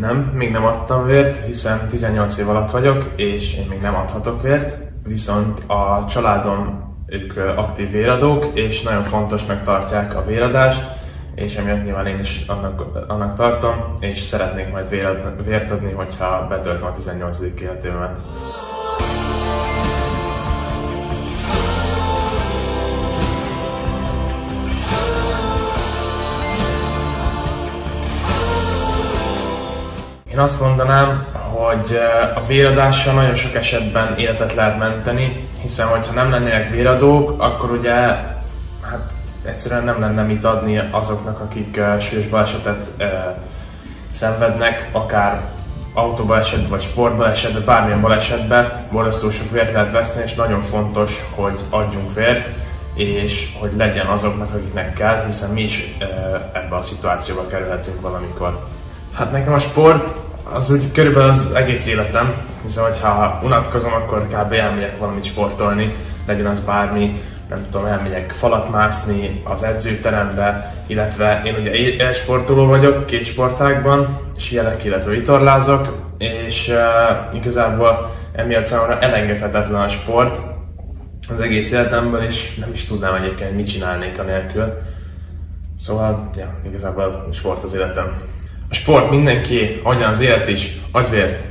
Nem, még nem adtam vért, hiszen 18 év alatt vagyok, és én még nem adhatok vért, viszont a családom ők aktív véradók, és nagyon fontosnak tartják a véradást, és emiatt nyilván én is annak, annak tartom, és szeretnék majd vért adni, hogyha betöltöm a 18. életémet. Én azt mondanám, hogy a véradással nagyon sok esetben életet lehet menteni, hiszen hogyha nem lennének véradók, akkor ugye hát egyszerűen nem lenne mit adni azoknak, akik súlyos balesetet szenvednek, akár autóba esetben, vagy sportba esetben, bármilyen balesetben borzasztó sok vért lehet veszteni, és nagyon fontos, hogy adjunk vért, és hogy legyen azoknak, akiknek kell, hiszen mi is uh, ebbe a szituációba kerülhetünk valamikor. Hát nekem a sport az úgy körülbelül az egész életem, hiszen hogyha unatkozom, akkor kb. elmegyek valamit sportolni, legyen az bármi, nem tudom, elmegyek falat mászni az edzőterembe, illetve én ugye sportoló vagyok két sportágban, jelek, illetve vitorlázok, és uh, igazából emiatt számomra elengedhetetlen a sport az egész életemben, és nem is tudnám egyébként mit csinálnék a nélkül. Szóval, ja, igazából a sport az életem. A sport mindenki, ahogyan az élet is, agyvért,